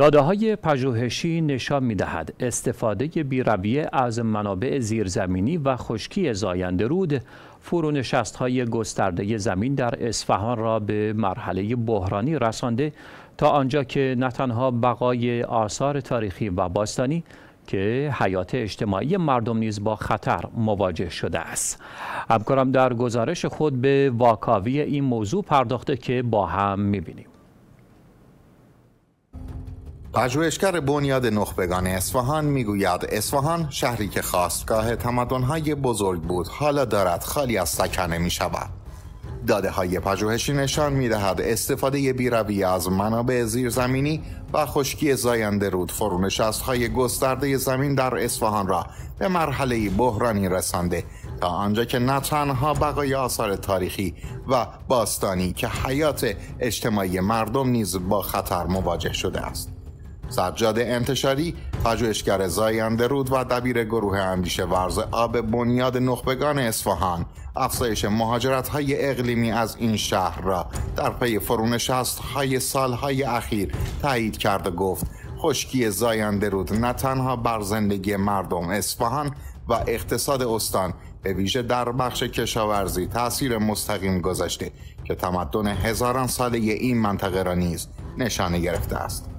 داده های پژوهشی نشان می دهد استفاده بیرویه از منابع زیرزمینی و خشکی زاینده رود فرونشست های گسترده زمین در اصفهان را به مرحله بحرانی رسانده تا آنجا که نه تنها بقای آثار تاریخی و باستانی که حیات اجتماعی مردم نیز با خطر مواجه شده است. همکارم در گزارش خود به واکاوی این موضوع پرداخته که با هم می‌بینیم. پژوهشگر بنیاد نخبگان اصفهان می‌گوید اصفهان شهری که خواستگاه تمدن‌های بزرگ بود حالا دارد خالی از سکنه می شود. داده های پژوهشی نشان می دهد استفاده بیروی از منابع زیرزمینی و خشکی زاینده رود فرونشست های گسترده زمین در اصفهان را به مرحله بحرانی رسانده تا آنجا که نه تنها بقای آثار تاریخی و باستانی که حیات اجتماعی مردم نیز با خطر مواجه شده است. سجاد انتشاری پژوهشگر زاینده رود و دبیر گروه اندیشه ورز آب بنیاد نخبگان اصفهان. افزایش مهاجرت های اقلیمی از این شهر را در پی فرونشست های سالهای اخیر تایید کرد و گفت خشکی زاینده رود نه تنها بر زندگی مردم اصفهان و اقتصاد استان به ویژه در بخش کشاورزی تاثیر مستقیم گذاشته که تمدن هزاران ساله این منطقه را نیز نشانه گرفته است.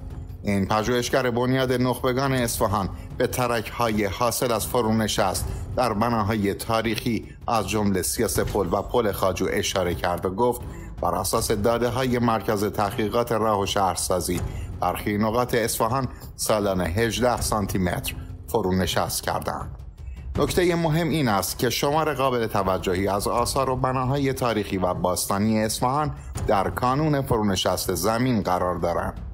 این پژوهشگر بنیاد نخبگان اصفهان به ترک های حاصل از فرونشست در بناهای تاریخی از جمله سیاس پل و پل خاجو اشاره کرد و گفت بر اساس داده های مرکز تحقیقات راه و شهرسازی برخی نقاط اصفهان سالانه 18 سانتی متر فرونشست کردند. نکته مهم این است که شمار قابل توجهی از آثار و بناهای تاریخی و باستانی اصفهان در کانون فرونشست زمین قرار دارند.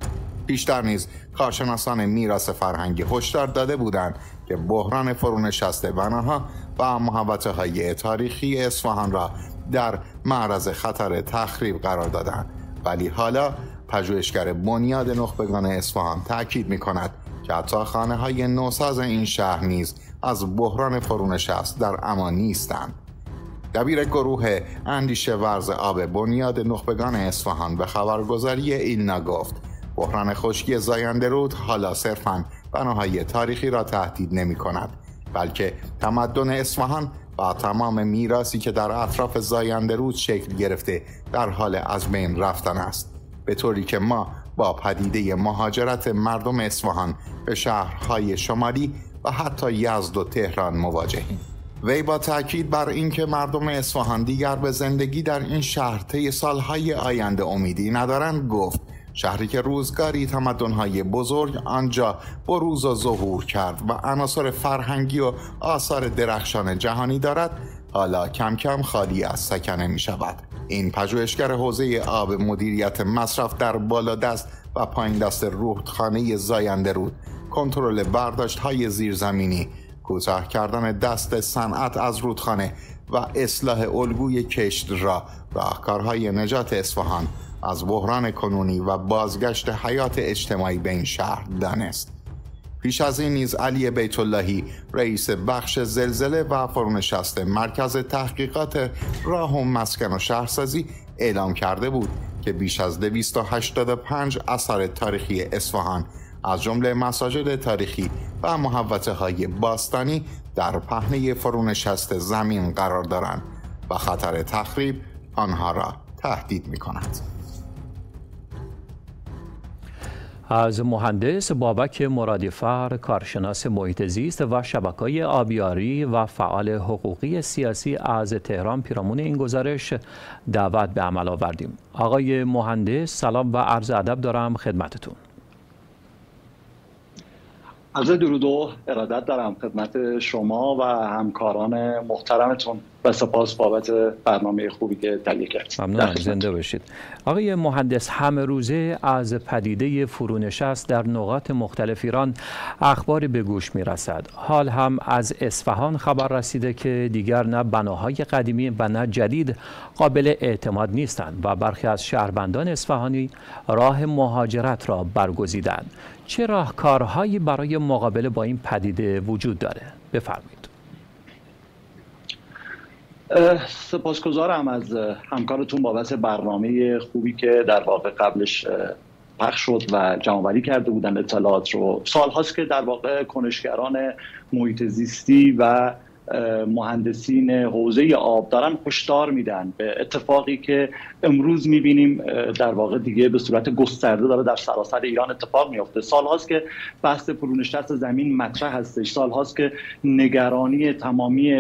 بیشتر نیز کارشناسان میراث فرهنگی هشدار داده بودند که بحران فرونشست بناها و محوطه های تاریخی اصفهان را در معرض خطر تخریب قرار دادند. ولی حالا پژوهشگر بنیاد نخبگان اصفهان تاکید می کند که حتی خانه های نوساز این شهر نیز از بحران فرونشست در امان نیستند. دبیر گروه اندیشه ورز آب بنیاد نخبگان اصفهان به خبرگزاری این گفت بحران خشکی زاینده رود حالا صرفا بناهای تاریخی را تهدید نمی کند بلکه تمدن اصفهان و تمام میراسی که در اطراف زاینده رود شکل گرفته در حال از بین رفتن است. به طوری که ما با پدیده مهاجرت مردم اصفهان به شهرهای شمالی و حتی یزد و تهران مواجهیم. وی با تاکید بر اینکه مردم اصفهان دیگر به زندگی در این شهر طی سالهای آینده امیدی ندارند گفت شهری که روزگاری تمدنهای بزرگ آنجا بروز و ظهور کرد و عناصر فرهنگی و آثار درخشان جهانی دارد حالا کم کم خالی از سکنه می شود این پژوهشگر حوزه آب مدیریت مصرف در بالا دست و پایین دست رودخانه زاینده رود کنترل برداشت های زیرزمینی کوتاه کردن دست صنعت از رودخانه و اصلاح الگوی کشت را راهکارهای نجات اصفهان از بحران کنونی و بازگشت حیات اجتماعی به این شهر دانست پیش از این نیز علی بیت اللهی رئیس بخش زلزله و فرونشست مرکز تحقیقات راه و مسکن و شهرسازی اعلام کرده بود که بیش از 285 اثر تاریخی اصفهان از جمله مساجد تاریخی و محوطه های باستانی در پهنه فرونشست زمین قرار دارند و خطر تخریب آنها را تهدید می کند. از مهندس بابک مرادیفر کارشناس محیط زیست و شبکه آبیاری و فعال حقوقی سیاسی از تهران پیرامون این گزارش دعوت به عمل آوردیم. آقای مهندس سلام و عرض ادب دارم خدمتتون. عرض درود و ارادت دارم خدمت شما و همکاران محترمتون. و سپاس بابت برنامه خوبی که تهیه کردید ممنون زنده باشید. آقای مهندس همه روزه از پدیده فرونشست در نقاط مختلف ایران اخباری به گوش می رسد حال هم از اصفهان خبر رسیده که دیگر نه بناهای قدیمی و نه جدید قابل اعتماد نیستند و برخی از شهروندان اصفهانی راه مهاجرت را برگزیدند. چه راهکارهایی برای مقابله با این پدیده وجود داره؟ بفرمایید. سپاسگزارم از همکارتون بابت برنامه خوبی که در واقع قبلش پخش شد و جمعوری کرده بودن اطلاعات رو. سال هاست که در واقع کنشگران محیط زیستی و مهندسین حوزه آب دارن هشدار میدن به اتفاقی که امروز می‌بینیم در واقع دیگه به صورت گسترده داره در سراسر ایران اتفاق میافته. سال هاست که بحث فرونشست زمین مطرح هستش. سال هاست که نگرانی تمامی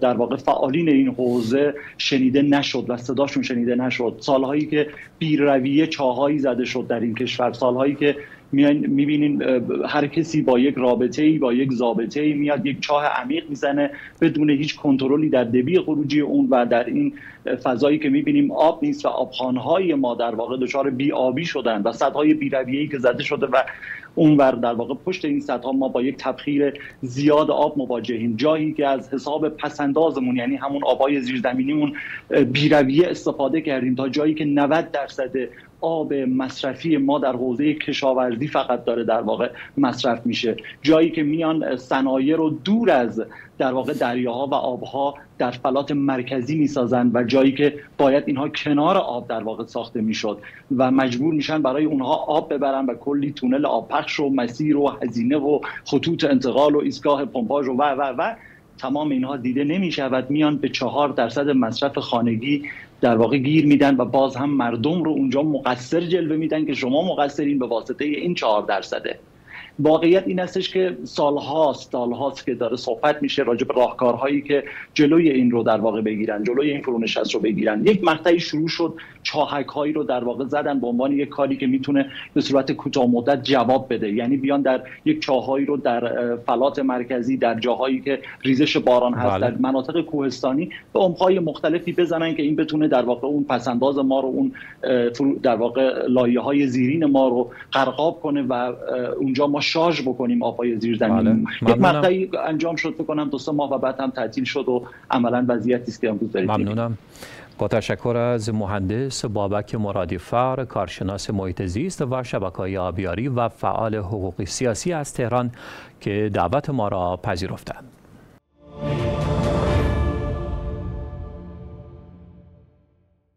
در واقع فعالین این حوزه شنیده نشد و صداشون شنیده نشد. سالهایی که بیرویه چاهایی زده شد در این کشور. سالهایی که می‌بینین هر کسی با یک رابطه ای با یک ضابطه ای میاد یک چاه عمیق می‌زنه بدون هیچ کنترلی در دبی خروجی اون و در این فضایی که می‌بینیم آب نیست و آبخانهای ما در واقع دچار بی آبی شدن و سدهای ای که زده شده و اونور در واقع پشت این سدها ما با یک تبخیر زیاد آب مواجهیم. جایی که از حساب پسندازمون یعنی همون آبای زیرزمینیمون بیرویه استفاده کردیم تا جایی که 90 درصد آب مصرفی ما در حوزه کشاورزی فقط داره در واقع مصرف میشه. جایی که میان صنایع رو دور از در واقع دریاها و آبها در فلات مرکزی می‌سازن و جایی که باید اینها کنار آب در واقع ساخته می‌شد و مجبور میشن برای اونها آب ببرن و کلی تونل آب پخش و مسیر و هزینه و خطوط انتقال و ایستگاه پمپاژ و و و و تمام اینها دیده نمی شود میان به چهار درصد مصرف خانگی در واقع گیر میدن و باز هم مردم رو اونجا مقصر جلوه میدن که شما مقصرین به واسطه این چهار درصده. واقعیت این هستش که سالهاست سالهاست که داره صحبت میشه راجع به راهکارهایی که جلوی این رو در واقع بگیرن جلوی این فرونشست رو بگیرن یک مقطعی شروع شد چاهک هایی رو در واقع زدن به عنوان یک کاری که می‌تونه به صورت کوتاه مدت جواب بده یعنی بیان در یک چاهایی رو در فلات مرکزی در جاهایی که ریزش باران هست بله. در مناطق کوهستانی به عمقهای مختلفی بزنن که این بتونه در واقع اون پسنداز ما رو اون در واقع لایه های زیرین ما رو قرقاب کنه و اونجا ما شارژ بکنیم آبهای زیر زمین بله. یک مقطعی انجام شد کنم دو سه ماه و بعد هم تعطیل شد و عملا وضعیتی است که امروز دارید ممنونم. با تشکر از مهندس بابک مرادی فر کارشناس محیط زیست و شبکه آبیاری و فعال حقوقی سیاسی از تهران که دعوت ما را پذیرفتند.